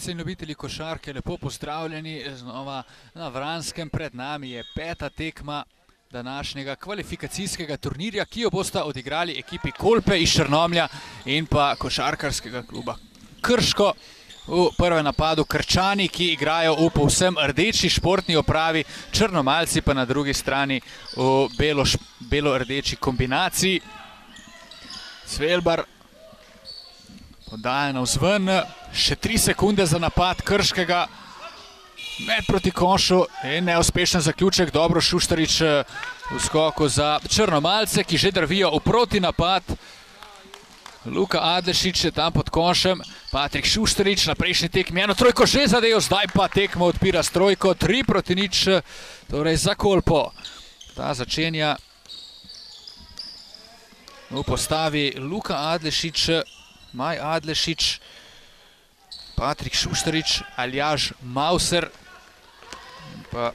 Ljubitelice in ljubitelji košarke, lepo pozdravljeni znova na Vranskem. Pred nami je peta tekma današnjega kvalifikacijskega turnirja, ki jo bosta odigrali ekipi Kolpe iz Črnomlja in pa košarkarskega kluba Krško. V prvem napadu Krčani, ki igrajo v povsem rdeči športni opravi, Črnomalci pa na drugi strani v belo-rdeči kombinaciji. Svelbar podaja na vzven, še tri sekunde za napad Krškega, med proti košu. In neuspešen zaključek, dobro Šuštarič eh, v skoku za Črnomalce, ki že drvijo v proti napad. Luka Adlešič je tam pod košem, Patrik Šuštarič na prejšnji tekmi, eno trojko že zadejo, zdaj pa tekmo odpira s trojko, tri proti nič, torej za kolpo. Ta začenja v postavi Luka Adlešič, Maj Adlešič, Patrik Šuštarič, Aljaž Mauser, pa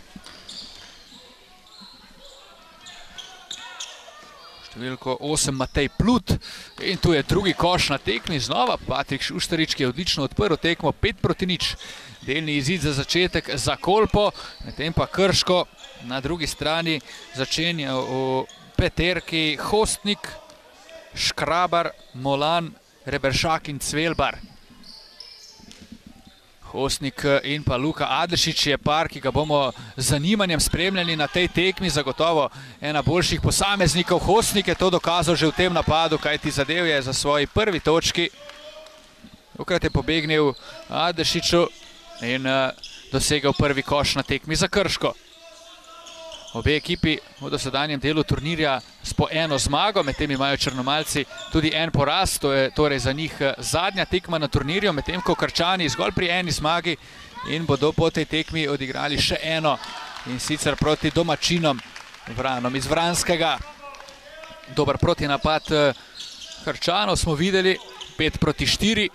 številko 8 Matej Plut. In tu je drugi koš na tekmi, znova Patrik Šuštarič, ki je odlično odprl tekmo, 5 proti nič, delni izid za začetek za Kolpo, medtem pa Krško na drugi strani začenja v peterki Hostnik, Škrabar, Molan, Reberšak in Cvelbar. Hostnik in pa Luka Adlešič je par, ki ga bomo z zanimanjem spremljali na tej tekmi, zagotovo ena boljših posameznikov. Hostnik je to dokazal že v tem napadu, kaj ti zadev je za svoji prvi točki. Ukrat je pobegnil Adlešiču in dosegal prvi koš na tekmi za Krško. Obe ekipi v dosedanjem delu turnirja s po eno zmago, med tem imajo Črnomalci tudi en poraz, to je torej za njih zadnja tekma na turnirju, med tem, ko Krčani zgolj pri eni zmagi in bodo po tej tekmi odigrali še eno in sicer proti domačinom Vranom iz Vranskega. Dobar proti napad Krčanov smo videli, pet proti štiri.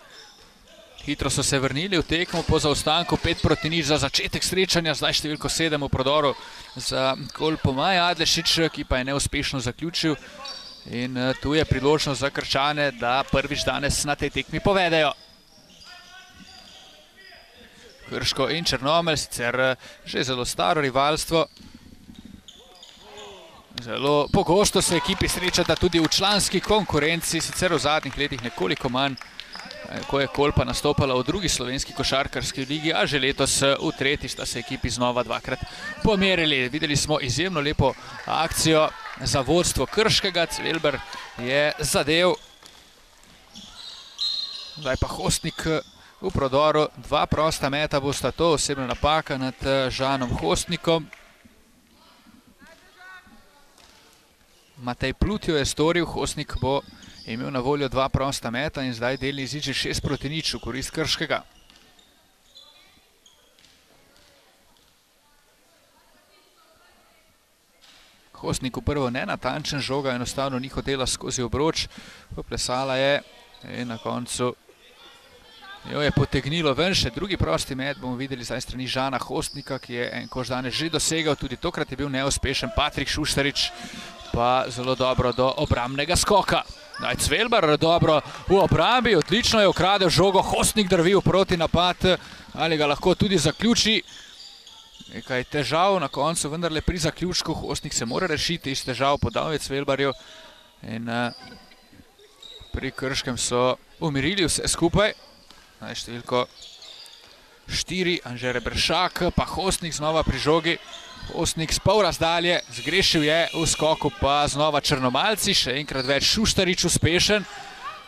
Hitro so se vrnili v tekmo po zaostanku, pet proti nič za začetek srečanja, zdaj številko sedem v prodoru za Kolpo Maj Adlešič, ki pa je neuspešno zaključil. In tu je priložnost za Krčane, da prvič danes na tej tekmi povedejo. Krško in Črnomelj, sicer že zelo staro rivalstvo. Zelo pogosto se ekipi srečata tudi v članski konkurenci, sicer v zadnjih letih nekoliko manj ko je Kolpa nastopala v drugi slovenski košarkarski ligi, a že letos v tretji sta se ekipi znova dvakrat pomerili. Videli smo izjemno lepo akcijo za vodstvo Krškega, Cvelber je zadev. Zdaj pa Hostnik v prodoru, dva prosta meta bosta to, osebna napaka nad Žanom Hostnikom. Matej Plutjo je storil, Hostnik bo je imel na voljo dva prosta meta in zdaj delni izid že šest proti nič v korist Krškega. Hostnik v prvo nenatančen žoga, enostavno ni hotela skozi obroč, poplesala je in na koncu jo je potegnilo ven, še drugi prosti met bomo videli zdaj strani Žana Hostnika, ki je en koš danes že dosegal, tudi tokrat je bil neuspešen Patrik Šuštarič, pa zelo dobro do obramnega skoka. Daj Cvelbar dobro v obrambi, odlično je ukradel žogo, Hostnik drvi v proti napad, ali ga lahko tudi zaključi. Nekaj težav na koncu, vendarle pri zaključku, Hostnik se mora rešiti iz težav, podal je Cvelbarju. In pri Krškem so umirili vse skupaj. Zdaj številko štiri, Anže Rebršak, pa Hostnik znova pri žogi. Hostnik s pol razdalje, zgrešil je v skoku pa znova Črnomalci, še enkrat več Šuštarič uspešen.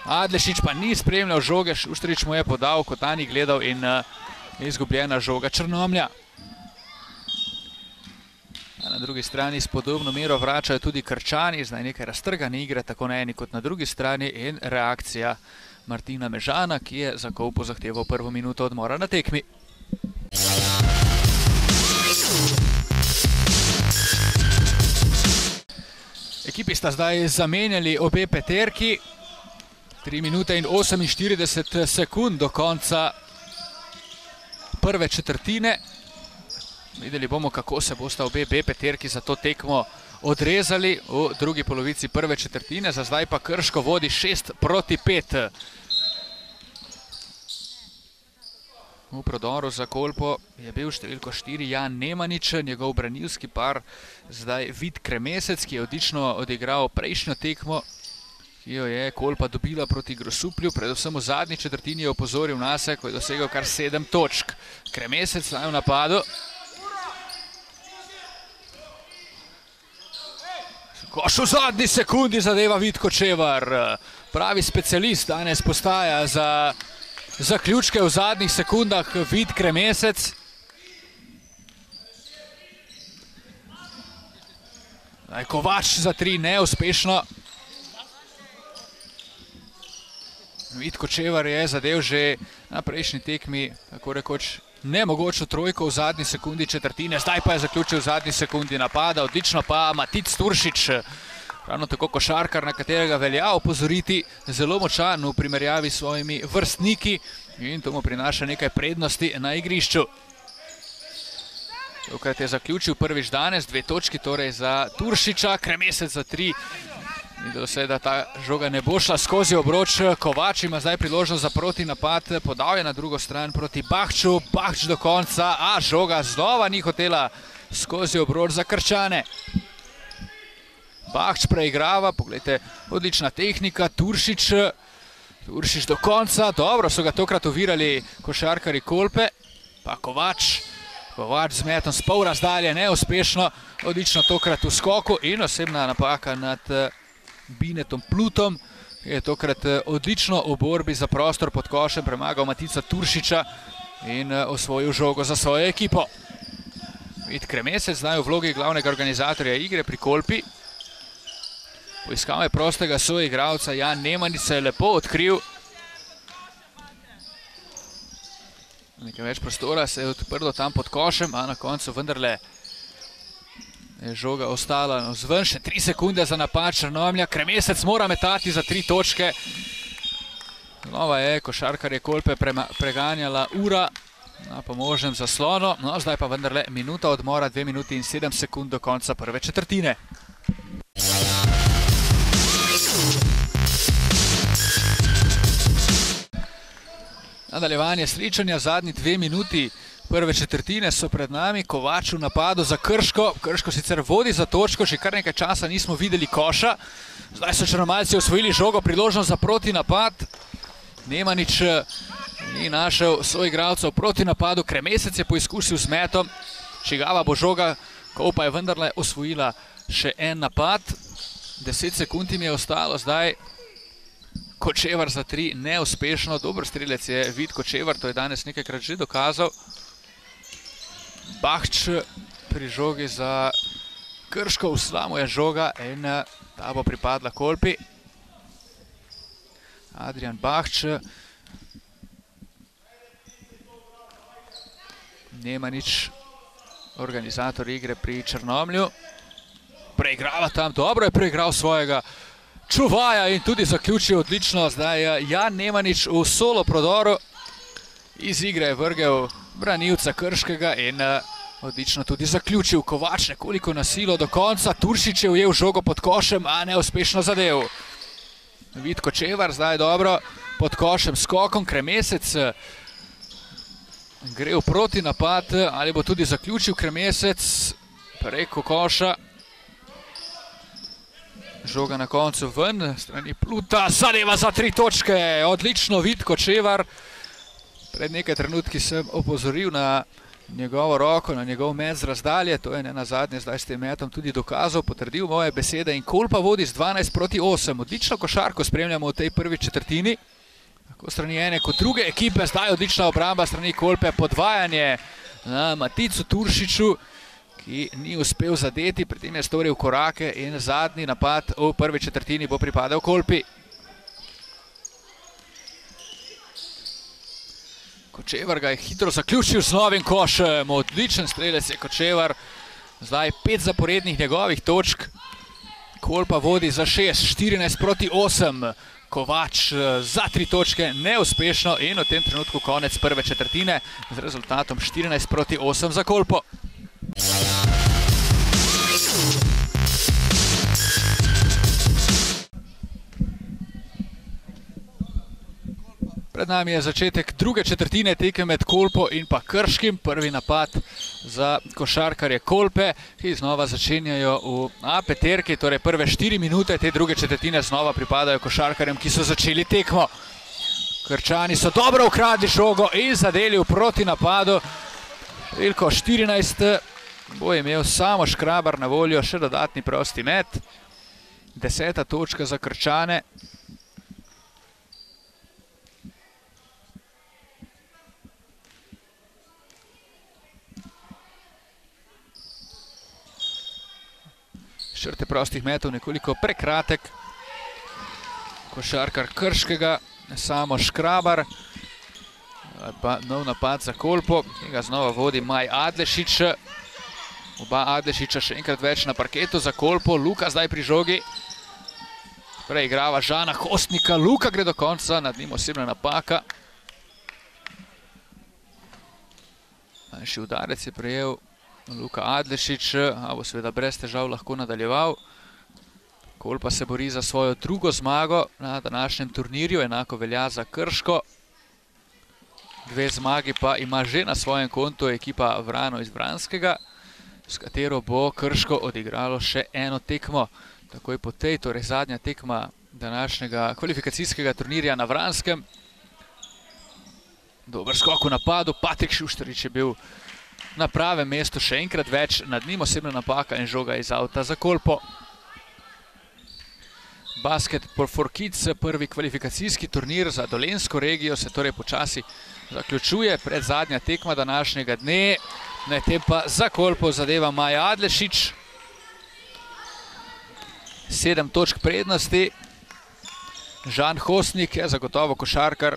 Adlešič pa ni spremljal žoge, Šuštarič mu je podal, kot Ani gledal in izgubljena žoga Črnomlja. Na drugi strani s podobno mero vračajo tudi Krčani, zdaj nekaj raztrgane igre, tako na eni kot na drugi strani in reakcija Martina Mežana, ki je za Kolpo zahteval prvo minuto odmora na tekmi. Ekipi sta zdaj zamenjali obe peterki. 3 minute in 48 sekund do konca prve četrtine. Videli bomo, kako se bosta obe B peterki za to tekmo odrezali v drugi polovici prve četrtine. Za zdaj pa Krško vodi 6 proti 5. V prodoru za kolpo je bil številko 4 Jan Nemanič, njegov branilski par, zdaj Vid Kremesec, ki je odlično odigral prejšnjo tekmo, ki jo je kolpa dobila proti Grosuplju, predvsem v zadnji četrtini je opozoril nase, ko je dosegel kar sedem točk. Kremesec naj v napadu. Koš v zadnji sekundi zadeva Vitko Čevar, pravi specialist danes postaja za zaključke v zadnjih sekundah vid kremesec. Kovač za tri neuspešno. Vid Kočevar je zadev že na prejšnji tekmi, tako rekoč, nemogočo trojko v zadnji sekundi četrtine. Zdaj pa je zaključil v zadnji sekundi napada. Odlično pa Matic Turšič, ravno tako košarkar, na katerega velja opozoriti, zelo močan v primerjavi s svojimi vrstniki in to mu prinaša nekaj prednosti na igrišču. Tokrat je zaključil prvič danes, dve točki torej za Turšiča, Kremesec za tri. Videlo se je, da ta žoga ne bo šla skozi obroč. Kovač ima zdaj priložnost za proti napad, podal je na drugo stran proti Bahču, Bahč do konca, a žoga znova ni hotela skozi obroč za Krčane. Bahč preigrava, pogledajte, odlična tehnika, Turšič, Turšič do konca, dobro so ga tokrat ovirali košarkari Kolpe, pa Kovač, Kovač z metom z pol razdalje, neuspešno, odlično tokrat v skoku in osebna napaka nad eh, Binetom Plutom, je tokrat eh, odlično v borbi za prostor pod košem, premagal Matica Turšiča in eh, osvojil žogo za svojo ekipo. Vid Kremesec, zdaj v vlogi glavnega organizatorja igre pri Kolpi, Poiskal je prostega soigravca, Jan Nemanic se je lepo odkril. Nekaj več prostora se je odprlo tam pod košem, a na koncu vendarle žoga ostala vzven. Še tri sekunde za napad Črnomlja. Kremesec mora metati za tri točke. Nova je, košarkar je kolpe preganjala ura na pomožnem zaslono. No, zdaj pa vendarle minuta odmora, dve minuti in sedem sekund do konca prve četrtine. Nadaljevanje srečanja, zadnji dve minuti prve četrtine so pred nami, Kovač v napadu za Krško, Krško sicer vodi za točko, še kar nekaj časa nismo videli koša, zdaj so črnomalci osvojili žogo, priložnost za proti napad, Nemanič eh, ni našel svoj igralcev proti napadu, Kremesec je poizkusil z metom, čigava bo žoga, ko pa je vendarle osvojila še en napad, deset sekund jim je ostalo zdaj, Kočevar za tri, neuspešno, dober strelec je vid Kočevar, to je danes nekajkrat že dokazal. Bahč pri žogi za Krško, v slamu je žoga in eh, ta bo pripadla Kolpi. Adrian Bahč. Nema nič organizator igre pri Črnomlju. Preigrava tam, dobro je preigral svojega čuvaja in tudi zaključil odlično. Zdaj je Jan Nemanič v solo prodoru. Iz igre je vrgel branilca Krškega in eh, odlično tudi zaključil. Kovač nekoliko nasilo do konca. Turšič je ujel žogo pod košem, a neuspešno zadev. Vitko Čevar zdaj dobro pod košem skokom. Kremesec eh, gre v proti napad. Ali bo tudi zaključil Kremesec preko koša. Žoga na koncu ven, strani Pluta, zadeva za tri točke, odlično vid Kočevar. Pred nekaj trenutki sem opozoril na njegovo roko, na njegov met z razdalje, to je ne na zadnje, zdaj s tem metom tudi dokazal, potrdil moje besede in Kolpa vodi z 12 proti 8. Odlično košarko spremljamo v tej prvi četrtini, tako strani ene kot druge ekipe, zdaj odlična obramba strani Kolpe, podvajanje na Maticu Turšiču ki ni uspel zadeti, pri tem je storil korake in zadnji napad v prvi četrtini bo pripadal Kolpi. Kočevar ga je hitro zaključil z novim košem, odličen strelec je Kočevar, zdaj pet zaporednih njegovih točk, Kolpa vodi za šest, 14 proti osem, Kovač eh, za tri točke, neuspešno in v tem trenutku konec prve četrtine z rezultatom 14 proti osem za Kolpo. Pred nami je začetek druge četrtine teke med Kolpo in pa Krškim. Prvi napad za košarkarje Kolpe, ki znova začenjajo v A peterki, torej prve štiri minute te druge četrtine znova pripadajo košarkarjem, ki so začeli tekmo. Krčani so dobro ukradli žogo in zadeli v proti napadu. Veliko 14 bo imel samo Škrabar na voljo, še dodatni prosti met. Deseta točka za Krčane. Šrte prostih metov nekoliko prekratek. Košarkar Krškega, samo Škrabar. Nov napad za Kolpo, ki ga znova vodi Maj Adlešič. Oba Adlešiča še enkrat več na parketu za Kolpo. Luka zdaj pri žogi. Preigrava Žana Hostnika. Luka gre do konca, nad njim osebna napaka. Manjši udarec je prejel Luka Adlešič, a bo seveda brez težav lahko nadaljeval. Kolpa se bori za svojo drugo zmago na današnjem turnirju, enako velja za Krško. Dve zmagi pa ima že na svojem kontu ekipa Vrano iz Vranskega, s katero bo Krško odigralo še eno tekmo. Takoj po tej, torej zadnja tekma današnjega kvalifikacijskega turnirja na Vranskem. Dober skok v napadu, Patrik Šušterič je bil na pravem mestu še enkrat več, nad njim osebna napaka in žoga iz avta za Kolpo. Basket for Kids, prvi kvalifikacijski turnir za Dolensko regijo, se torej počasi zaključuje pred zadnja tekma današnjega dne. Na tem pa za Kolpo zadeva Maja Adlešič. Sedem točk prednosti. Žan Hostnik je zagotovo košarkar,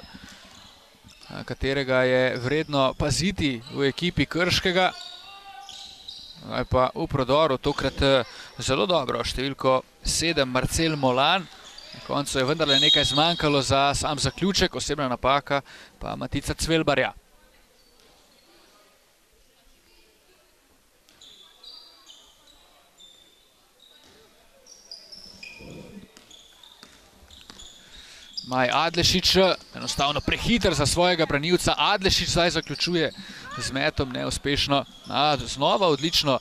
katerega je vredno paziti v ekipi Krškega. Ali pa v prodoru tokrat zelo dobro številko sedem Marcel Molan. Na koncu je vendarle nekaj zmanjkalo za sam zaključek, osebna napaka pa Matica Cvelbarja. Maj Adlešič, enostavno prehiter za svojega branilca. Adlešič zdaj zaključuje z metom neuspešno. Znova odlično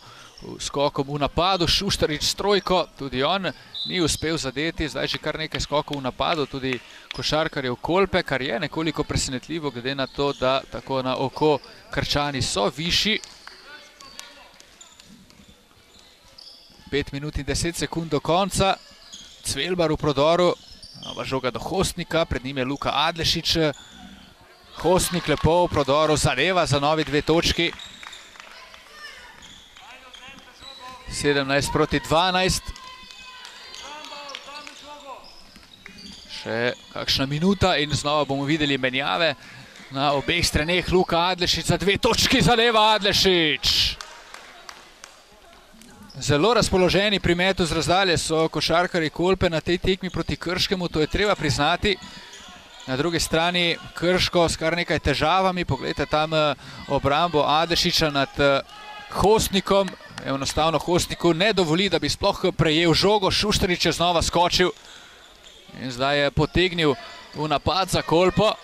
skokom v napadu. Šuštarič s trojko, tudi on ni uspel zadeti. Zdaj že kar nekaj skokov v napadu, tudi košarkarjev Kolpe, kar je nekoliko presenetljivo, glede na to, da tako na oko Krčani so višji. 5 minut in 10 sekund do konca. Cvelbar v prodoru. Nova žoga do Hostnika, pred njim je Luka Adlešič. Hostnik lepo v prodoru zadeva za novi dve točki. 17 proti 12. Še kakšna minuta in znova bomo videli menjave na obeh straneh. Luka Adlešič za dve točki zadeva Adlešič. Zelo razpoloženi pri metu z razdalje so košarkari Kolpe na tej tekmi proti Krškemu, to je treba priznati. Na drugi strani Krško s kar nekaj težavami, pogledajte tam obrambo Adlešiča nad Hostnikom. Enostavno Hostniku ne dovoli, da bi sploh prejel žogo, Šušterič je znova skočil in zdaj je potegnil v napad za Kolpo.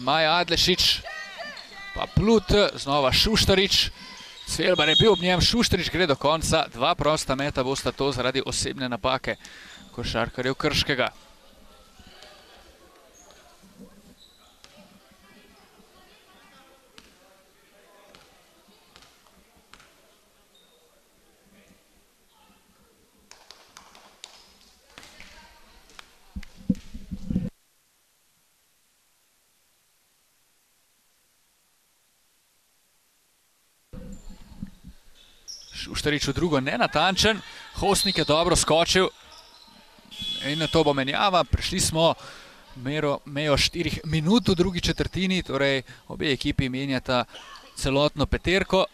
Maja Adlešič, pa Plut, znova Šušterič. Cvelbar je bil ob njem, Šušterič gre do konca, dva prosta meta bosta to zaradi osebne napake košarkarjev Krškega. Šuštarič v drugo nenatančen, Hostnik je dobro skočil in to bo menjava. Prišli smo mejo štirih minut v drugi četrtini, torej obe ekipi menjata celotno peterko.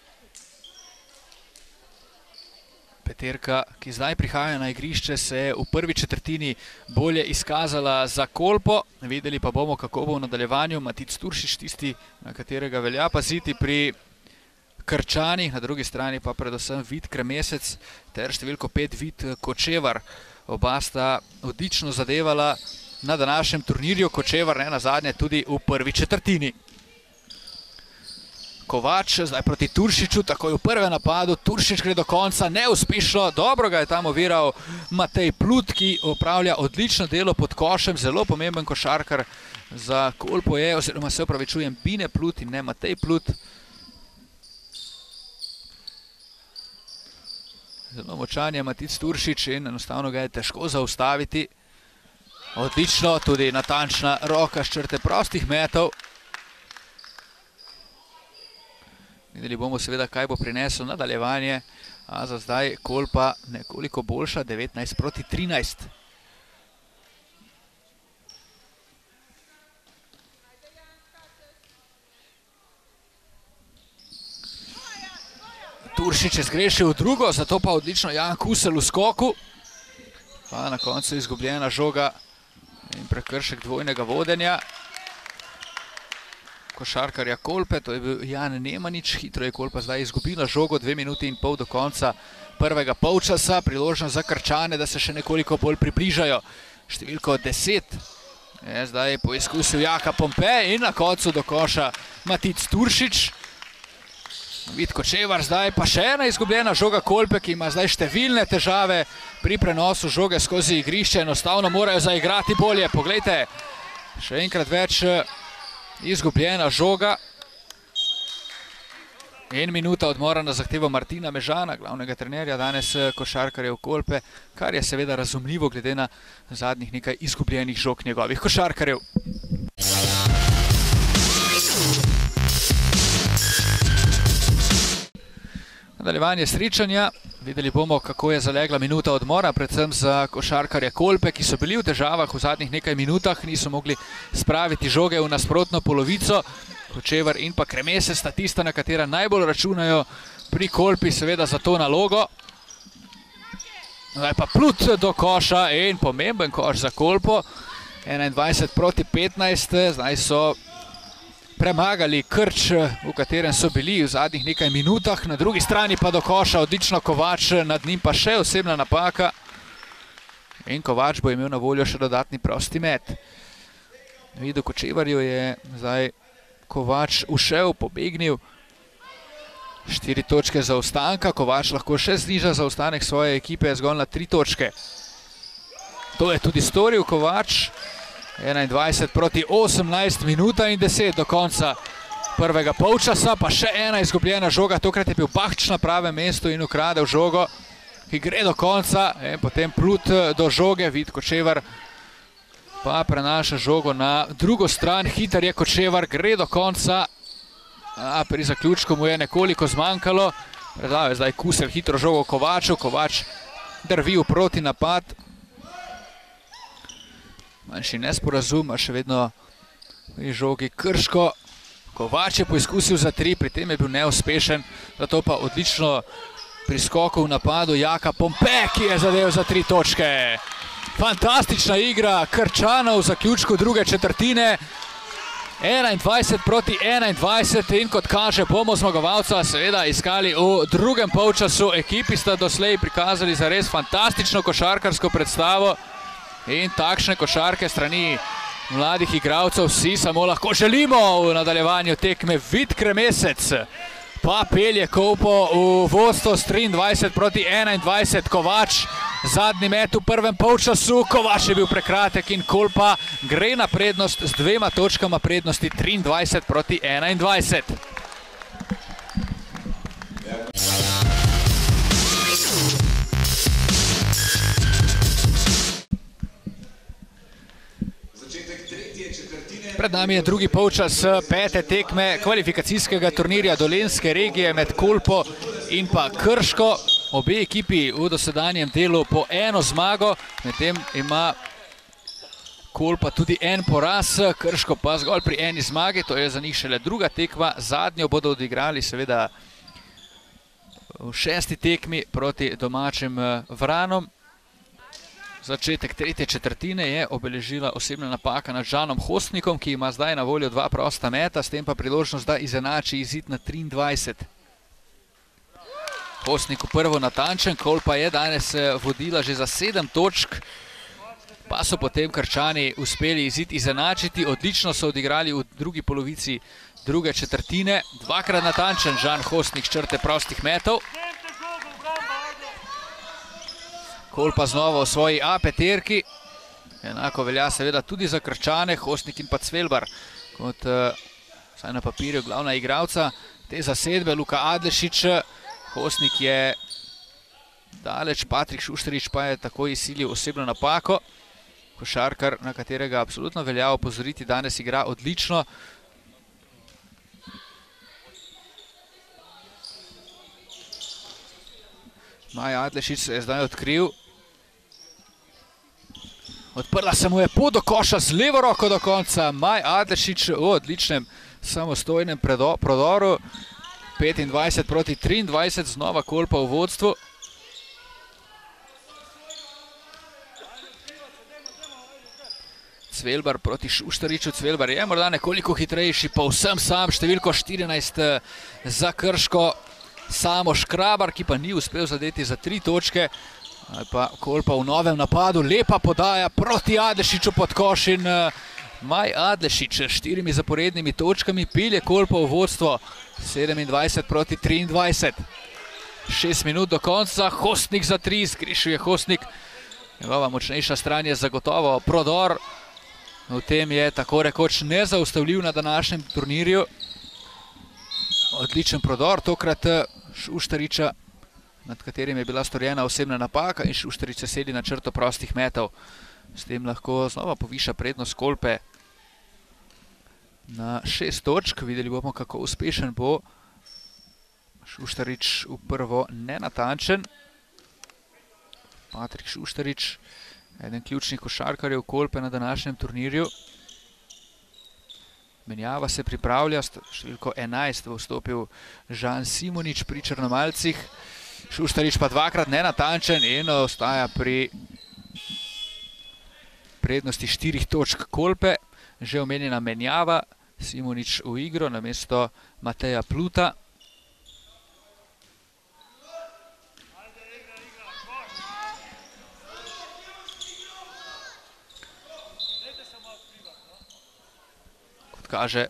Peterka, ki zdaj prihaja na igrišče, se je v prvi četrtini bolje izkazala za Kolpo. Videli pa bomo, kako bo v nadaljevanju Matic Turšič, tisti, na katerega velja paziti pri Krčanih, na drugi strani pa predvsem Vid Kremesec ter številko 5 Vid Kočevar. Oba sta odlično zadevala na današnjem turnirju, Kočevar ne na zadnje tudi v prvi četrtini. Kovač zdaj proti Turšiču, takoj v prvem napadu, Turšič gre do konca, neuspešno, dobro ga je tam oviral Matej Plut, ki upravlja odlično delo pod košem, zelo pomemben košarkar za Kolpo je, oziroma se upravičujem, Bine Plut in ne Matej Plut. Zelo močan je Matic Turšič in enostavno ga je težko zaustaviti. Odlično, tudi natančna roka ščrte prostih metov. Videli bomo seveda, kaj bo prineslo nadaljevanje, a za zdaj Kolpa nekoliko boljša, 19 proti 13. Turšič je zgrešil drugo, zato pa odlično Jan Kusel v skoku. Pa na koncu izgubljena žoga in prekršek dvojnega vodenja košarkarja Kolpe, to je bil Jan Nemanič, hitro je Kolpa zdaj izgubila žogo, dve minuti in pol do konca prvega polčasa, priložno za Krčane, da se še nekoliko bolj približajo. Številko deset je zdaj poizkusil Jaka Pompe in na koncu do koša Matic Turšič. Vitko Čevar zdaj pa še ena izgubljena žoga Kolpe, ki ima zdaj številne težave pri prenosu žoge skozi igrišče, enostavno morajo zaigrati bolje. Poglejte, še enkrat več izgubljena žoga. En minuta odmora na zahtevo Martina Mežana, glavnega trenerja, danes eh, košarkarjev Kolpe, kar je seveda razumljivo glede na zadnjih nekaj izgubljenih žog njegovih košarkarjev. Nadaljevanje srečanja. Videli bomo, kako je zalegla minuta odmora, predvsem za košarkarje Kolpe, ki so bili v težavah v zadnjih nekaj minutah, niso mogli spraviti žoge v nasprotno polovico. Kočevar in pa Kremese sta tista, na katera najbolj računajo pri Kolpi, seveda za to nalogo. Zdaj pa plut do koša in pomemben koš za Kolpo. 21 proti 15, zdaj so premagali krč, v katerem so bili v zadnjih nekaj minutah. Na drugi strani pa do koša odlično Kovač, nad njim pa še osebna napaka. In Kovač bo imel na voljo še dodatni prosti met. Vido Kočevarju je zdaj Kovač ušel, pobegnil. Štiri točke za ostanka, Kovač lahko še zniža za ostanek svoje ekipe, zgolj na tri točke. To je tudi storil Kovač. Kovač. 21 proti 18 minuta in 10 do konca prvega polčasa, pa še ena izgubljena žoga, tokrat je bil Bahč na pravem mestu in ukradel žogo, ki gre do konca, in potem plut do žoge, vid Kočevar pa prenaša žogo na drugo stran, hitar je Kočevar, gre do konca, a pri zaključku mu je nekoliko zmanjkalo, predal je zdaj Kusel hitro žogo Kovaču, Kovač drvi v proti napad, manjši nesporazum, a še vedno v žogi Krško. Kovač je poizkusil za tri, pri tem je bil neuspešen, zato pa odlično priskokov v napadu Jaka Pompe, ki je zadev za tri točke. Fantastična igra Krčanov v zaključku druge četrtine. 21 proti 21 in kot kaže bomo zmagovalca seveda iskali v drugem polčasu. Ekipi sta doslej prikazali za res fantastično košarkarsko predstavo. In takšne košarke strani mladih igralcev vsi samo lahko želimo v nadaljevanju tekme. Vid Kremesec pa pelje Kopo v vodstvo s 23 proti 21. Kovač zadnji met v prvem polčasu. Kovač je bil prekratek in Kolpa gre na prednost z dvema točkama prednosti 23 proti 21. Pred nami je drugi polčas pete tekme kvalifikacijskega turnirja Dolenske regije med Kolpo in pa Krško. Obe ekipi v dosedanjem delu po eno zmago, medtem ima Kolpa tudi en poraz, Krško pa zgolj pri eni zmagi, to je za njih šele druga tekma. Zadnjo bodo odigrali seveda v šesti tekmi proti domačim vranom. Začetek tretje četrtine je obeležila osebna napaka nad Žanom Hostnikom, ki ima zdaj na voljo dva prosta meta, s tem pa priložnost, da izenači izid na 23. Hostniku prvo natančen, kol pa je danes eh, vodila že za sedem točk, pa so potem Krčani uspeli izid izenačiti. Odlično so odigrali v drugi polovici druge četrtine. Dvakrat natančen Žan Hostnik črte prostih metov. Kolpa znova v svoji A-peterki. Enako velja seveda tudi za Krčane, Hostnik in pa Cvelbar kot vsaj na papirju glavna igravca te zasedbe. Luka Adlešič, Hostnik je daleč, Patrik Šušterič pa je tako izsilil osebno napako. Košarkar, na katerega absolutno velja opozoriti, danes igra odlično. Maja Adlešič se je zdaj odkril. Odprla se mu je pot do koša z levo roko do konca. Maj Adlešič v odličnem samostojnem prodoru. 25 proti 23, znova kolpa v vodstvu. Cvelbar proti Šuštariču. Cvelbar je morda nekoliko hitrejši, pa vsem sam številko 14 za Krško. Samo Škrabar, ki pa ni uspel zadeti za tri točke. Pa kolpa v novem napadu. Lepa podaja proti Adlešiču pod koš in Maj Adlešič s štirimi zaporednimi točkami pilje kolpa v vodstvo. 27 proti 23. Šest minut do konca. Hostnik za tri. Zgrešuje Hostnik. Njegova močnejša stran je zagotovo prodor. V tem je tako rekoč nezaustavljiv na današnjem turnirju. Odličen prodor, tokrat Šuštariča, nad katerim je bila storjena osebna napaka in Šuštarič se sedi na črto prostih metov. S tem lahko znova poviša prednost Kolpe na šest točk. Videli bomo, kako uspešen bo Šuštarič v prvo nenatančen. Patrik Šuštarič, eden ključnih košarkarjev Kolpe na današnjem turnirju. Menjava se pripravlja, številko 11 bo vstopil Žan Simonič pri Črnomalcih. Šuštarič pa dvakrat nenatančen in ostaja pri prednosti štirih točk Kolpe. Že omenjena menjava, Simonič v igro namesto Mateja Pluta. Kot kaže,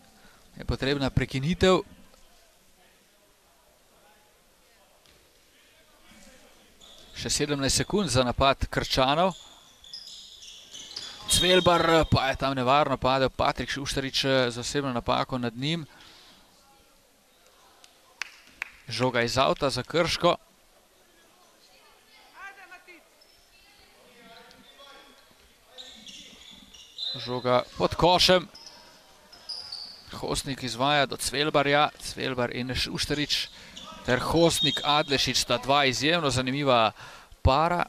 je potrebna prekinitev. Še 17 sekund za napad Krčanov. Cvelbar pa je tam nevarno padel. Patrik Šuštarič z osebno napako nad njim. Žoga iz avta za Krško. Žoga pod košem. Hostnik izvaja do Cvelbarja. Cvelbar in Šuštarič ter Hostnik Adlešič sta dva izjemno zanimiva para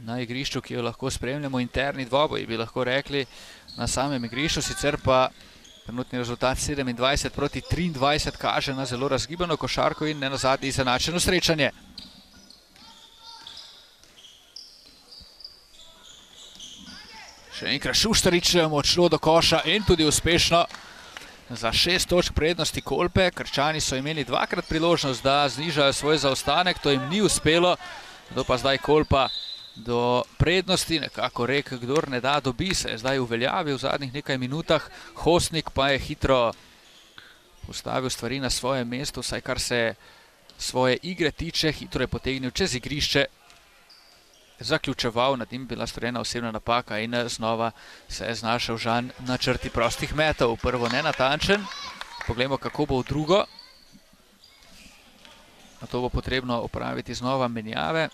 na igrišču, ki jo lahko spremljamo. Interni dvoboj bi lahko rekli na samem igrišču. Sicer pa trenutni rezultat 27 proti 23 kaže na zelo razgibano košarko in ne nazadnje izenačeno srečanje. Še enkrat Šuštarič močno do koša in tudi uspešno za šest točk prednosti Kolpe. Krčani so imeli dvakrat priložnost, da znižajo svoj zaostanek. To jim ni uspelo. To pa zdaj Kolpa do prednosti, nekako rek, kdor ne da, dobi se. Zdaj uveljavi v zadnjih nekaj minutah. Hostnik pa je hitro postavil stvari na svoje mesto, vsaj kar se svoje igre tiče. Hitro je potegnil čez igrišče, zaključeval, nad njim bila storjena osebna napaka in znova se je znašel Žan na črti prostih metov. Prvo nenatančen, poglejmo, kako bo v drugo. Na to bo potrebno upraviti znova menjave.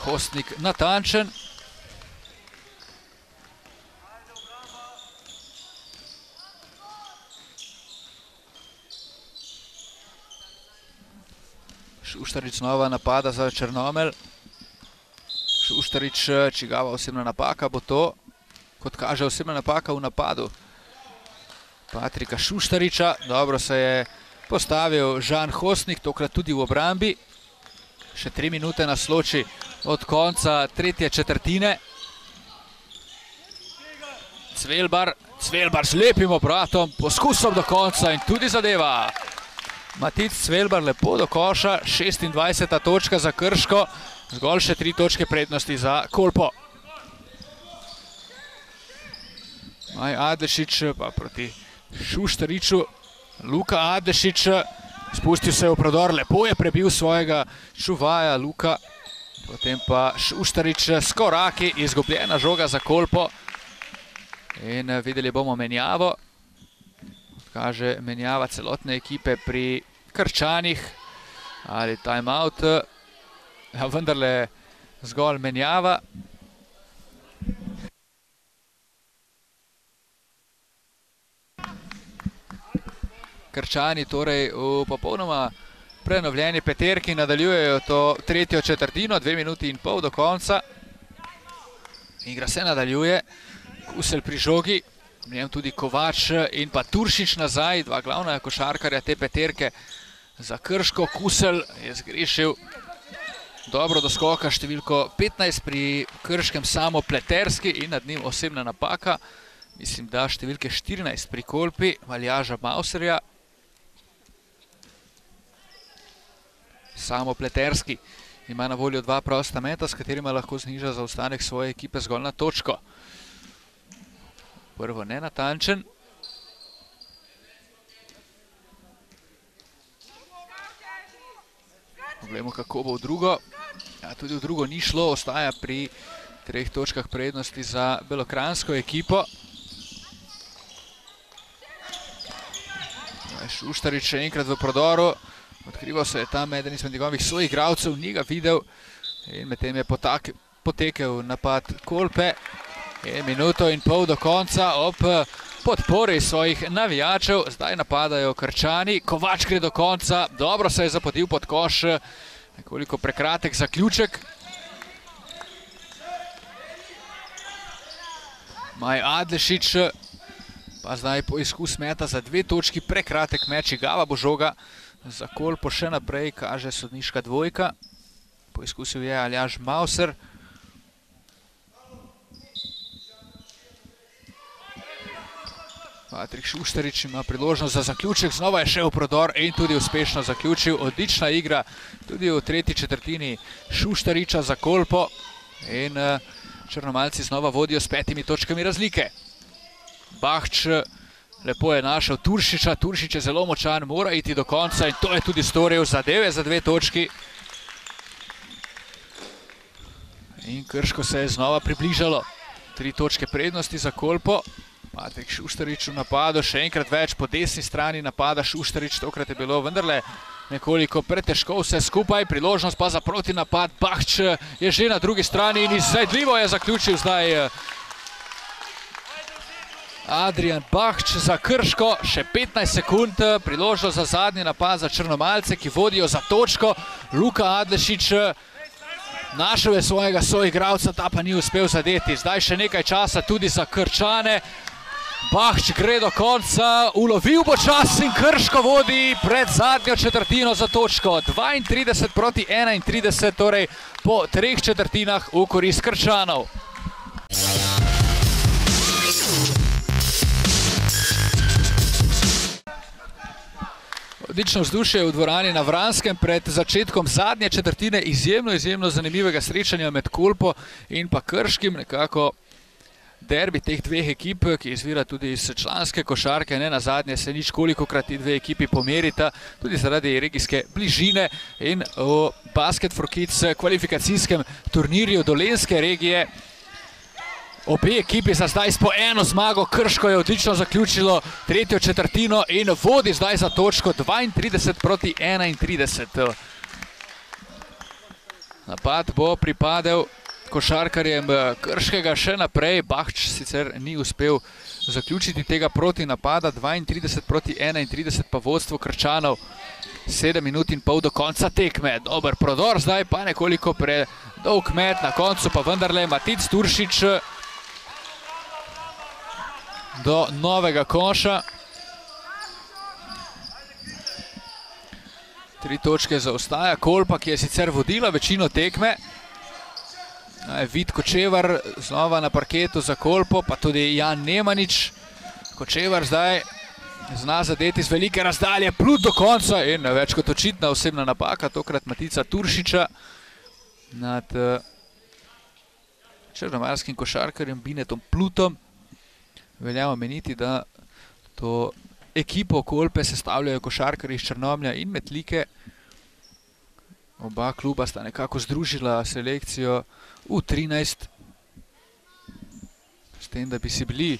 Hostnik natančen. Šuštarič znova napada za Črnomelj. Šuštarič, čigava osebna napaka bo to, kot kaže osebna napaka v napadu. Patrika Šuštariča, dobro se je postavil Žan Hostnik, tokrat tudi v obrambi. Še tri minute nas loči od konca tretje četrtine. Cvelbar, Cvelbar z lepim obratom, poskusom do konca in tudi zadeva. Matic Cvelbar lepo do koša, 26. točka za Krško, zgolj še tri točke prednosti za Kolpo. Maj Adlešič pa proti Šuštariču. Luka Adlešič spustil se v prodor, lepo je prebil svojega čuvaja Luka. Potem pa Šuštarič s koraki, izgubljena žoga za kolpo. In videli bomo menjavo. Kaže menjava celotne ekipe pri Krčanih. Ali time out. Ja, vendarle zgolj menjava. Krčani torej v popolnoma prenovljeni peterki nadaljujejo to tretjo četrtino, dve minuti in pol do konca. Igra se nadaljuje, Kusel pri žogi, v njem tudi Kovač in pa Turšič nazaj, dva glavna košarkarja te peterke za Krško. Kusel je zgrešil dobro do skoka številko 15 pri Krškem samo Pleterski in nad njim osebna napaka. Mislim, da številke 14 pri Kolpi, Valjaža Mauserja. Samo Pleterski ima na voljo dva prosta meta, s katerima lahko zniža zaostanek svoje ekipe zgolj na točko. Prvo nenatančen. Poglejmo, kako bo v drugo. Ja, tudi v drugo ni šlo, ostaja pri treh točkah prednosti za belokransko ekipo. Šuštarič še enkrat v prodoru. Odkrival se je tam eden izmed njegovih soigravcev, ni ga videl in med tem je potekel napad Kolpe. Je minuto in pol do konca ob podpori svojih navijačev. Zdaj napadajo Krčani. Kovač gre do konca. Dobro se je zapodil pod koš. Nekoliko prekratek zaključek. Maj Adlešič pa zdaj poizkus meta za dve točki. Prekratek meč Igava Božoga. Za Kolpo še naprej kaže sodniška dvojka. Poizkusil je Aljaž Mauser. Patrik Šušterič ima priložnost za zaključek. Znova je še v prodor in tudi uspešno zaključil. Odlična igra tudi v tretji četrtini Šušteriča za Kolpo. In Črnomalci znova vodijo s petimi točkami razlike. Bahč lepo je našel Turšiča. Turšič je zelo močan, mora iti do konca in to je tudi storil. Zadeve za dve točki. In Krško se je znova približalo. Tri točke prednosti za Kolpo. Patrik Šušterič v napadu, še enkrat več po desni strani napada Šušterič, tokrat je bilo vendarle nekoliko pretežko vse skupaj, priložnost pa za proti napad, Bahč je že na drugi strani in izvedljivo je zaključil zdaj Adrian Bahč za Krško, še 15 sekund, priložnost za zadnji napad za Črnomalce, ki vodijo za točko, Luka Adlešič našel je svojega soigravca, ta pa ni uspel zadeti, zdaj še nekaj časa tudi za Krčane, Bahč gre do konca, ulovil bo čas in Krško vodi pred zadnjo četrtino za točko. 32 proti 31, torej po treh četrtinah v korist Krčanov. Odlično vzdušje v dvorani na Vranskem pred začetkom zadnje četrtine izjemno, izjemno zanimivega srečanja med Kolpo in pa Krškim, nekako derbi teh dveh ekip, ki izvira tudi iz članske košarke, ne na zadnje se nič kolikokrat ti dve ekipi pomerita, tudi zaradi regijske bližine in v Basket for Kids kvalifikacijskem turnirju Dolenske regije. Obe ekipi za zdaj s po eno zmago, Krško je odlično zaključilo tretjo četrtino in vodi zdaj za točko 32 proti 31. Napad bo pripadel košarkarjem eh, Krškega še naprej. Bahč sicer ni uspel zaključiti tega proti napada. 32 proti 31 pa vodstvo Krčanov. 7 minut in pol do konca tekme. Dober prodor, zdaj pa nekoliko predolg met. Na koncu pa vendarle Matic Turšič do novega koša. Tri točke zaostaja. Kolpa, ki je sicer vodila večino tekme. Vid Kočevar znova na parketu za Kolpo, pa tudi Jan Nemanič. Kočevar zdaj zna zadeti z velike razdalje, plut do konca in več kot očitna osebna napaka, tokrat Matica Turšiča nad črnomarskim košarkarjem Binetom Plutom. Veljamo meniti, da to ekipo Kolpe sestavljajo košarkari iz Črnomlja in Metlike. Oba kluba sta nekako združila selekcijo v 13. S tem, da bi si bili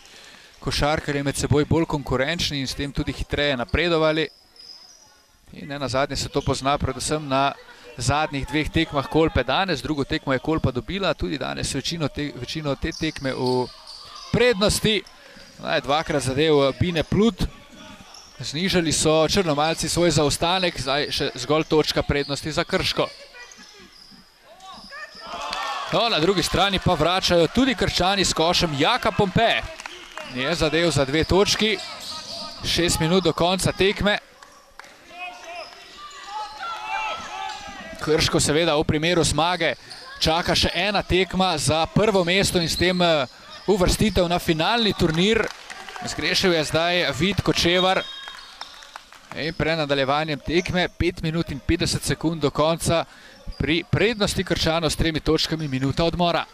košarkari med seboj bolj konkurenčni in s tem tudi hitreje napredovali. In ne na zadnje se to pozna predvsem na zadnjih dveh tekmah Kolpe danes. Drugo tekmo je Kolpa dobila, tudi danes večino te, večino te tekme v prednosti. Naj dvakrat zadev Bine Plut. Znižali so črnomalci svoj zaostanek, zdaj še zgolj točka prednosti za Krško. No, na drugi strani pa vračajo tudi Krčani s košem Jaka Pompe. Je zadev za dve točki. Šest minut do konca tekme. Krško seveda v primeru zmage čaka še ena tekma za prvo mesto in s tem eh, uvrstitev na finalni turnir. Zgrešil je zdaj Vid Kočevar. In pre nadaljevanjem tekme 5 minut in 50 sekund do konca pri prednosti Krčanov s tremi točkami minuta odmora.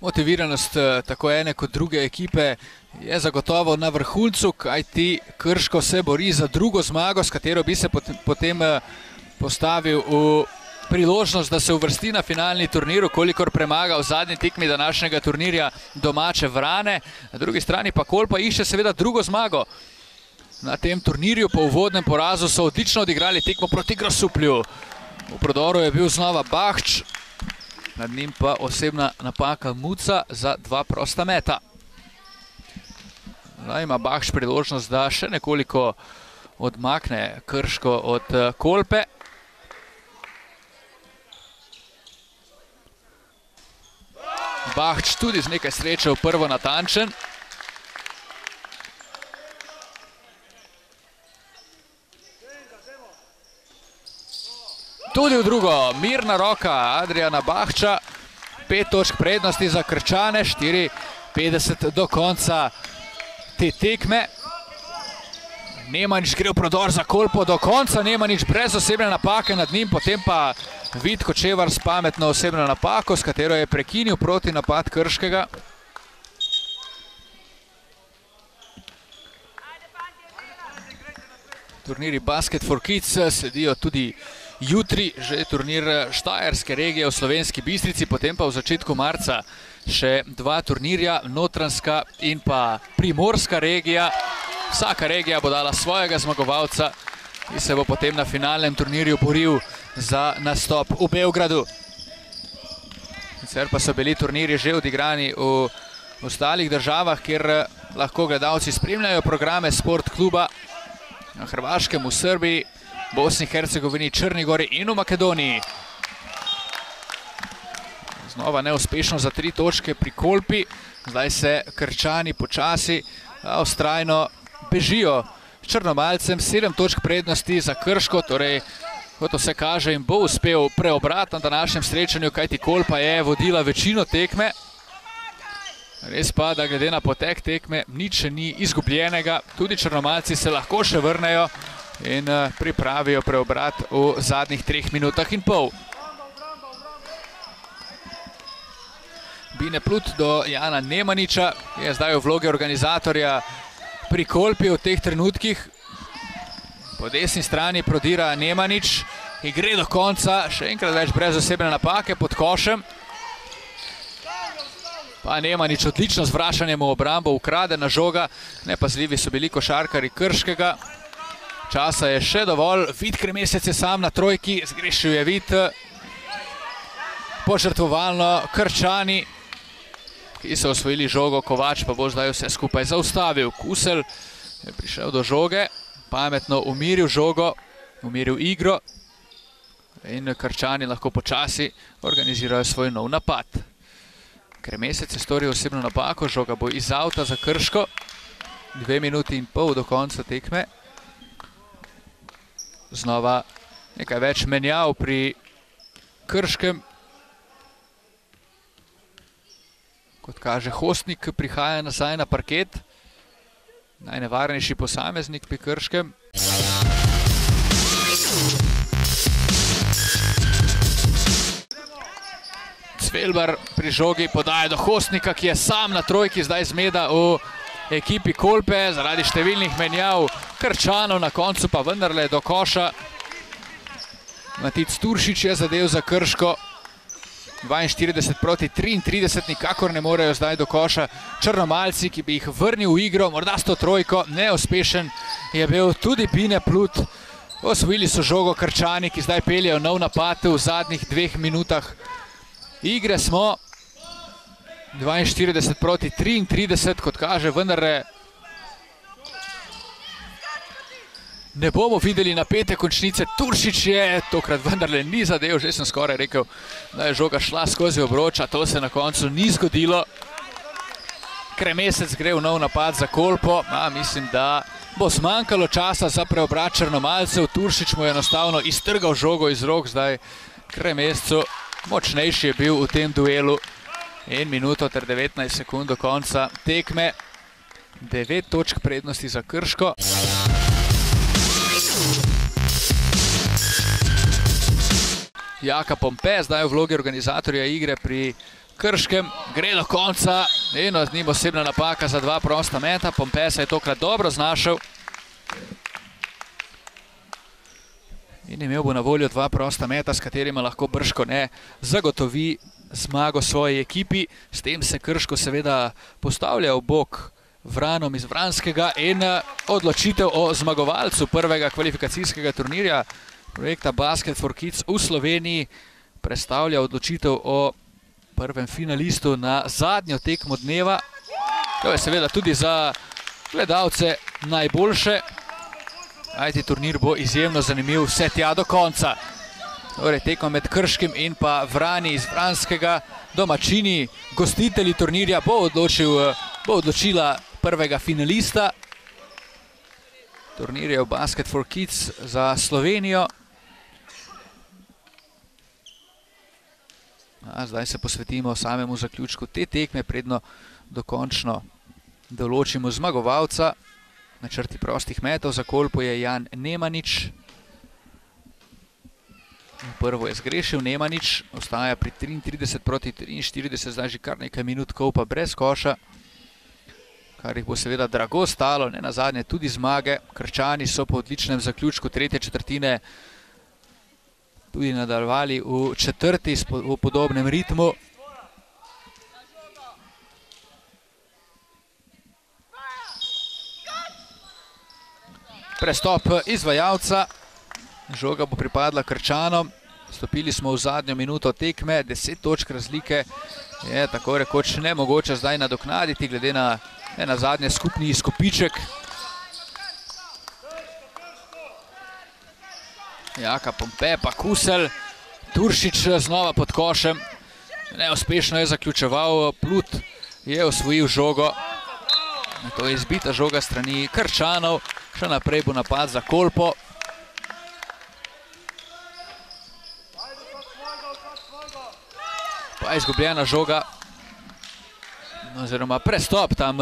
Motiviranost eh, tako ene kot druge ekipe je zagotovo na vrhuncu, kaj ti Krško se bori za drugo zmago, s katero bi se potem eh, postavil v priložnost, da se uvrsti na finalni turnir, kolikor premaga v zadnji tekmi današnjega turnirja domače vrane. Na drugi strani pa Kolpa išče seveda drugo zmago. Na tem turnirju po uvodnem porazu so odlično odigrali tekmo proti Grosuplju. V prodoru je bil znova Bahč, nad njim pa osebna napaka Muca za dva prosta meta. Zdaj ima Bahč priložnost, da še nekoliko odmakne Krško od eh, Kolpe. Bahč tudi z nekaj sreče v prvo natančen. Tudi v drugo, mirna roka Adriana Bahča, pet točk prednosti za Krčane, 4-50 do konca te tekme. Nemanič gre v prodor za kolpo do konca, Nemanič brez osebne napake nad njim, potem pa Vid Kočevar s pametno osebno napako, s katero je prekinil proti napad Krškega. Turniri Basket for Kids eh, sledijo tudi jutri, že turnir Štajerske regije v Slovenski Bistrici, potem pa v začetku marca še dva turnirja, Notranska in pa Primorska regija. Vsaka regija bo dala svojega zmagovalca ki se bo potem na finalnem turnirju boril za nastop v Belgradu. Sicer pa so bili turniri že odigrani v ostalih državah, kjer lahko gledalci spremljajo programe sport kluba na Hrvaškem, v Srbiji, Bosni, Hercegovini, Črnigori in v Makedoniji. Znova neuspešno za tri točke pri Kolpi. Zdaj se krčani počasi, ustrajno bežijo Črnomalcem, sedem točk prednosti za Krško, torej kot vse kaže in bo uspel preobrat na današnjem srečanju, kajti Kolpa je vodila večino tekme. Res pa, da glede na potek tekme nič ni izgubljenega, tudi Črnomalci se lahko še vrnejo in eh, pripravijo preobrat v zadnjih treh minutah in pol. Bine Plut do Jana Nemaniča, je zdaj v vloge organizatorja pri Kolpi v teh trenutkih. Po desni strani prodira Nemanič, ki gre do konca, še enkrat več brez osebne napake pod košem. Pa Nemanič odlično z vrašanjem v obrambo, ukradena žoga, nepazljivi so bili košarkari Krškega. Časa je še dovolj, Vid Kremesec je sam na trojki, zgrešil je Vid. Požrtvovalno Krčani, ki so osvojili žogo, Kovač pa bo zdaj vse skupaj zaustavil. Kusel je prišel do žoge, pametno umiril žogo, umiril igro in Krčani lahko počasi organizirajo svoj nov napad. Kremesec je storil osebno napako, žoga bo iz avta za Krško, dve minuti in pol do konca tekme. Znova nekaj več menjav pri Krškem, Kot kaže, Hostnik prihaja nazaj na parket. najnevarnejši posameznik pri Krškem. Cvelbar pri žogi podaja do Hostnika, ki je sam na trojki, zdaj zmeda v ekipi Kolpe zaradi številnih menjav Krčanov, na koncu pa vendarle do koša. Matic Turšič je zadev za Krško. 42 proti 33, nikakor ne morejo zdaj do koša. Črnomalci, ki bi jih vrnil v igro, morda s to trojko, neuspešen je bil tudi Bine Plut. Osvojili so žogo Krčani, ki zdaj peljejo nov napad v zadnjih dveh minutah. Igre smo 42 proti 33, kot kaže, vendar ne bomo videli napete končnice. Turšič je tokrat vendarle ni zadev, že sem skoraj rekel, da je žoga šla skozi obroča, to se na koncu ni zgodilo. Kremesec gre v nov napad za kolpo, a mislim, da bo zmanjkalo časa za preobrat črnomalcev. Turšič mu je enostavno iztrgal žogo iz rok, zdaj Kremescu močnejši je bil v tem duelu. En minuto ter 19 sekund do konca tekme. 9 točk prednosti za Krško. Jaka Pompe, zdaj v vlogi organizatorja igre pri Krškem, gre do konca, eno z njim osebna napaka za dva prosta meta, Pompe se je tokrat dobro znašel. In imel bo na voljo dva prosta meta, s katerima lahko Brško ne zagotovi zmago svoji ekipi. S tem se Krško seveda postavlja v bok Vranom iz Vranskega in odločitev o zmagovalcu prvega kvalifikacijskega turnirja projekta Basket for Kids v Sloveniji predstavlja odločitev o prvem finalistu na zadnjo tekmo dneva. To je seveda tudi za gledalce najboljše. Ajti turnir bo izjemno zanimiv vse tja do konca. Torej tekmo med Krškim in pa Vrani iz Vranskega. Domačini, gostitelji turnirja bo odločila prvega finalista. Turnir je v Basket for Kids za Slovenijo. Zdaj se posvetimo samemu zaključku te tekme, predno dokončno določimo zmagovalca. Na črti prostih metov za kolpo je Jan Nemanič. Prvo je zgrešil Nemanič, ostaja pri 33 proti 43, zdaj že kar nekaj minut kolpa brez koša, kar jih bo seveda drago stalo, ne nazadnje tudi zmage. Krčani so po odličnem zaključku tretje četrtine vsega, tudi nadaljevali v četrti v podobnem ritmu. Prestop izvajalca. Žoga bo pripadla Krčanom. Stopili smo v zadnjo minuto tekme. Deset točk razlike je tako rekoč nemogoče zdaj nadoknaditi, glede na zadnje skupni izkupiček. Jaka Pompe, pa Kusel, Turšič znova pod košem. Neuspešno je zaključeval, Plut je osvojil žogo. To je izbita žoga strani Krčanov, še naprej bo napad za Kolpo. Pa je izgubljena žoga, oziroma prestop tam.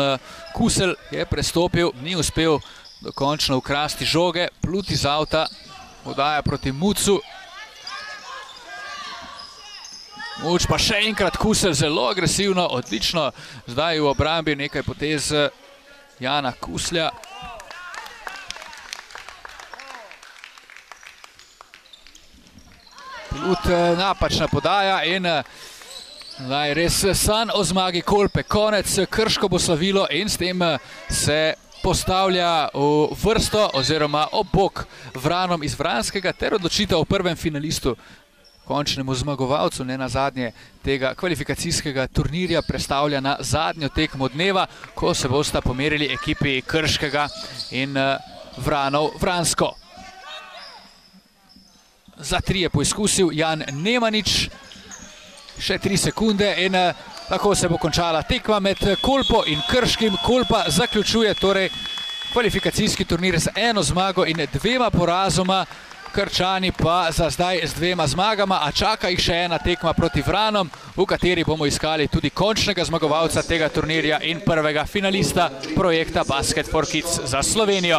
Kusel je prestopil, ni uspel dokončno ukrasti žoge, Plut iz avta. Podaja proti Mucu. Muč pa še enkrat Kusel zelo agresivno, odlično. Zdaj v obrambi nekaj potez Jana Kuslja. Plut napačna podaja in res san o zmagi Kolpe. Konec Krško bo slavilo in s tem se postavlja v vrsto oziroma obok Vranom iz Vranskega ter odločitev o prvem finalistu, končnemu zmagovalcu, ne na zadnje tega kvalifikacijskega turnirja, predstavlja na zadnjo tekmo dneva, ko se bosta pomerili ekipi Krškega in Vranov Vransko. Za tri je poizkusil Jan Nemanič, še tri sekunde in Tako se bo končala tekma med Kolpo in Krškim. Kolpa zaključuje torej kvalifikacijski turnir z eno zmago in dvema porazoma. Krčani pa za zdaj z dvema zmagama, a čaka jih še ena tekma proti Vranom, v kateri bomo iskali tudi končnega zmagovalca tega turnirja in prvega finalista projekta Basket for Kids za Slovenijo.